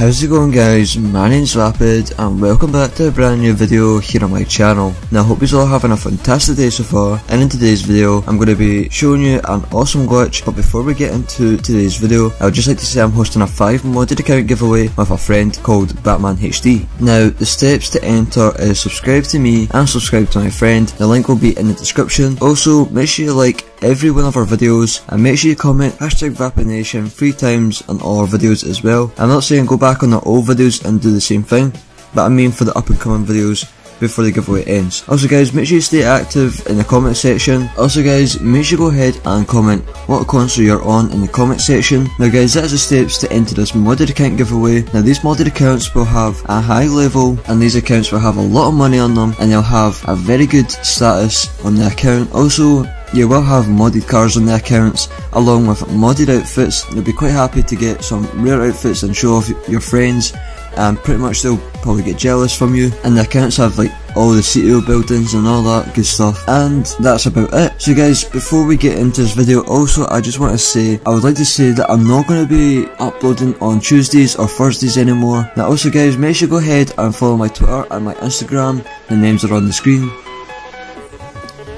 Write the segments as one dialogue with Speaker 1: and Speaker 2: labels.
Speaker 1: How's it going guys, my name's Vapid and welcome back to a brand new video here on my channel. Now I hope you're all having a fantastic day so far and in today's video I'm going to be showing you an awesome glitch but before we get into today's video I would just like to say I'm hosting a 5 modded account giveaway with a friend called Batman HD. Now the steps to enter is subscribe to me and subscribe to my friend, the link will be in the description. Also make sure you like every one of our videos and make sure you comment hashtag VapidNation three times on all our videos as well. I'm not saying go back on the old videos and do the same thing, but I mean for the up and coming videos before the giveaway ends. Also guys, make sure you stay active in the comment section. Also guys, make sure you go ahead and comment what console you're on in the comment section. Now guys, that is the steps to enter this modded account giveaway. Now these modded accounts will have a high level and these accounts will have a lot of money on them and they'll have a very good status on the account. Also, you will have modded cars on the accounts, along with modded outfits. You'll be quite happy to get some rare outfits and show off your friends, and pretty much they'll probably get jealous from you. And the accounts have like all the CEO buildings and all that good stuff. And that's about it. So guys, before we get into this video, also I just want to say, I would like to say that I'm not going to be uploading on Tuesdays or Thursdays anymore. Now also guys, make sure you go ahead and follow my Twitter and my Instagram. The names are on the screen.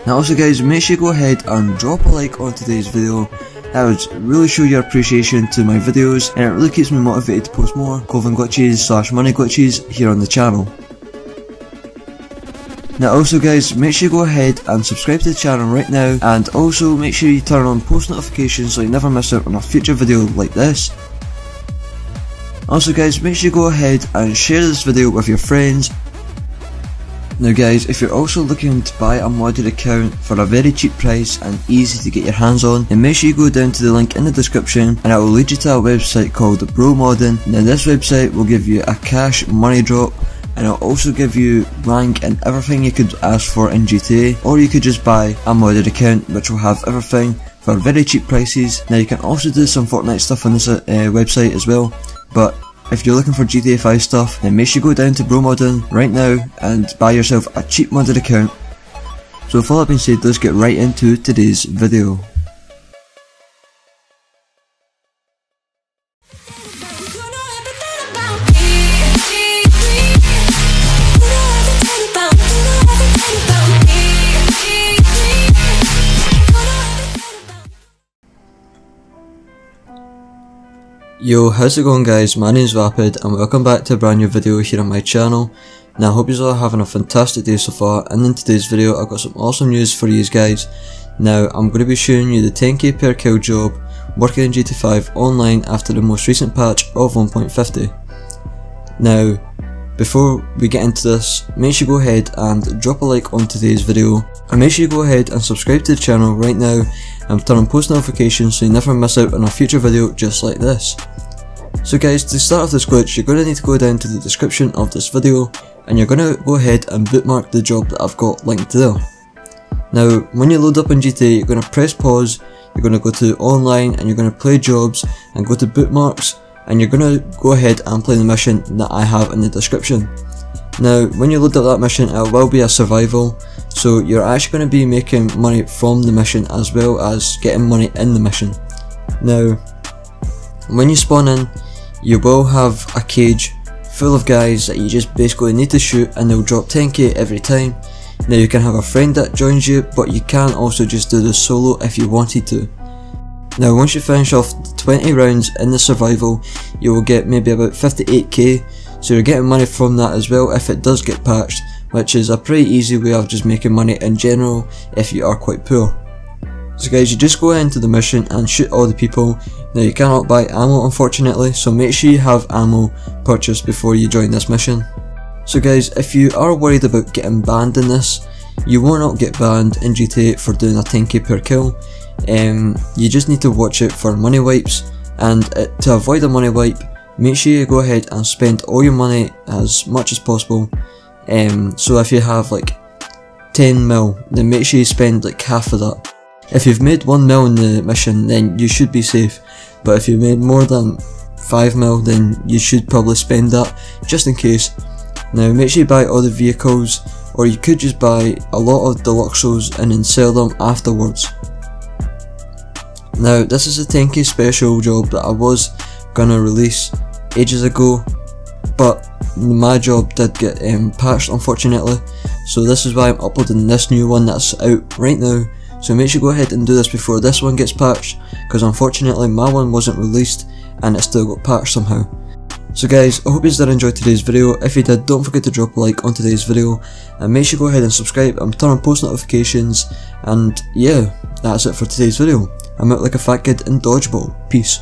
Speaker 1: Now also guys, make sure you go ahead and drop a like on today's video. That would really show your appreciation to my videos and it really keeps me motivated to post more clothing glitches slash money glitches here on the channel. Now also guys, make sure you go ahead and subscribe to the channel right now and also make sure you turn on post notifications so you never miss out on a future video like this. Also guys, make sure you go ahead and share this video with your friends now guys, if you're also looking to buy a modded account for a very cheap price and easy to get your hands on, then make sure you go down to the link in the description and I will lead you to a website called BroModding. Now this website will give you a cash money drop and it'll also give you rank and everything you could ask for in GTA or you could just buy a modded account which will have everything for very cheap prices. Now you can also do some Fortnite stuff on this uh, website as well but if you're looking for GTA 5 stuff, then make sure you go down to BroModding right now and buy yourself a cheap modded account. So with all that being said, let's get right into today's video. Yo, how's it going guys? My name's Vapid and welcome back to a brand new video here on my channel. Now I hope you all are having a fantastic day so far and in today's video I've got some awesome news for you guys. Now I'm going to be showing you the 10k per kill job working in GTA 5 online after the most recent patch of 1.50. Now before we get into this, make sure you go ahead and drop a like on today's video and make sure you go ahead and subscribe to the channel right now and turn on post notifications so you never miss out on a future video just like this. So guys, to start off this glitch, you're going to need to go down to the description of this video and you're going to go ahead and bookmark the job that I've got linked there. Now, when you load up in GTA, you're going to press pause, you're going to go to online and you're going to play jobs and go to bookmarks and you're going to go ahead and play the mission that I have in the description. Now, when you load up that mission, it will be a survival, so you're actually going to be making money from the mission as well as getting money in the mission. Now, when you spawn in, you will have a cage full of guys that you just basically need to shoot and they'll drop 10k every time. Now you can have a friend that joins you but you can also just do the solo if you wanted to. Now once you finish off 20 rounds in the survival you will get maybe about 58k so you're getting money from that as well if it does get patched which is a pretty easy way of just making money in general if you are quite poor. So guys, you just go into the mission and shoot all the people. Now you cannot buy ammo unfortunately, so make sure you have ammo purchased before you join this mission. So guys, if you are worried about getting banned in this, you will not get banned in GTA for doing a 10k per kill. Um, you just need to watch out for money wipes, and uh, to avoid a money wipe, make sure you go ahead and spend all your money as much as possible. Um, so if you have like 10 mil, then make sure you spend like half of that if you've made 1 mil in the mission then you should be safe, but if you've made more than 5 mil then you should probably spend that just in case. Now make sure you buy the vehicles or you could just buy a lot of deluxos and then sell them afterwards. Now this is a 10k special job that I was gonna release ages ago, but my job did get um, patched unfortunately, so this is why I'm uploading this new one that's out right now. So make sure you go ahead and do this before this one gets patched, because unfortunately my one wasn't released and it still got patched somehow. So guys, I hope you did enjoy today's video, if you did don't forget to drop a like on today's video, and make sure you go ahead and subscribe and turn on post notifications, and yeah, that's it for today's video. I'm out like a fat kid in Dodgeball, peace.